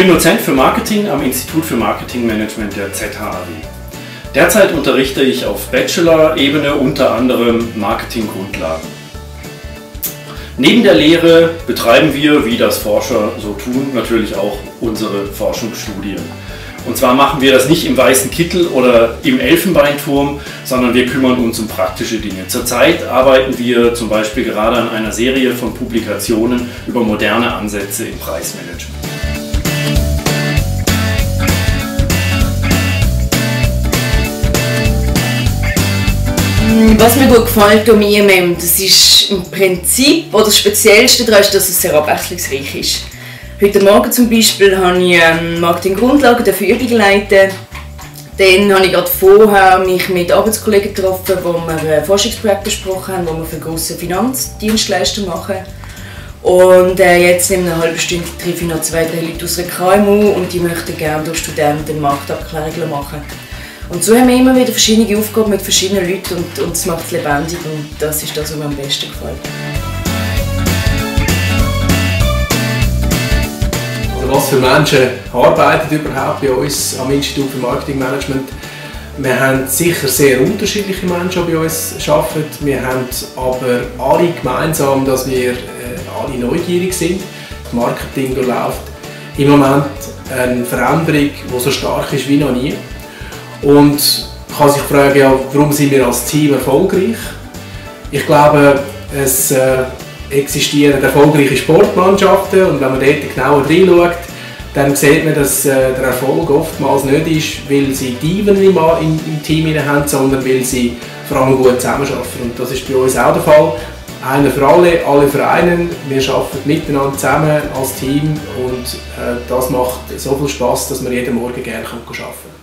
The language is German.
bin Dozent für Marketing am Institut für Marketingmanagement der ZHAW. Derzeit unterrichte ich auf Bachelor-Ebene unter anderem Marketinggrundlagen. Neben der Lehre betreiben wir, wie das Forscher so tun, natürlich auch unsere Forschungsstudien. Und zwar machen wir das nicht im weißen Kittel oder im Elfenbeinturm, sondern wir kümmern uns um praktische Dinge. Zurzeit arbeiten wir zum Beispiel gerade an einer Serie von Publikationen über moderne Ansätze im Preismanagement. Was mir gut gefällt an IMM, das ist im Prinzip, oder das Speziellste daran ist, dass es sehr abwechslungsreich ist. Heute Morgen zum Beispiel habe ich ähm, Marketing-Grundlagen der Übung. Dann habe ich gerade vorher mich mit Arbeitskollegen getroffen, wo wir ein Forschungsprojekt besprochen haben, das wir für große Finanzdienstleister machen. Und äh, jetzt in einer halben Stunde treffe ich noch zwei, Leute aus einer KMU und die möchten gerne durch Studenten Marktabklärungen machen. Und so haben wir immer wieder verschiedene Aufgaben mit verschiedenen Leuten und, und es macht es lebendig und das ist das, was mir am besten gefällt. was für Menschen arbeiten überhaupt bei uns am Institut für Marketingmanagement. Wir haben sicher sehr unterschiedliche Menschen, die bei uns arbeiten. Wir haben aber alle gemeinsam, dass wir äh, alle neugierig sind. Das Marketing durchläuft im Moment eine Veränderung, die so stark ist wie noch nie. Und man kann sich fragen, ja, warum sind wir als Team erfolgreich? Ich glaube, es äh, existieren erfolgreiche Sportmannschaften und wenn man dort genauer reinschaut, dann sieht man, dass äh, der Erfolg oftmals nicht ist, weil sie Diven im, Team haben, sondern weil sie vor allem gut zusammenarbeiten. Und das ist bei uns auch der Fall. Einer für alle, alle für einen. Wir arbeiten miteinander zusammen als Team und äh, das macht so viel Spaß, dass man jeden Morgen gerne arbeiten kann.